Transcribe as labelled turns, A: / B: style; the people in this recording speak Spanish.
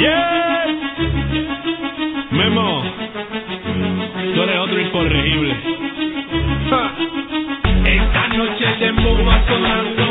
A: Yes. Memo, mm, tú eres otro incorregible. Ja. Esta noche de va sonando.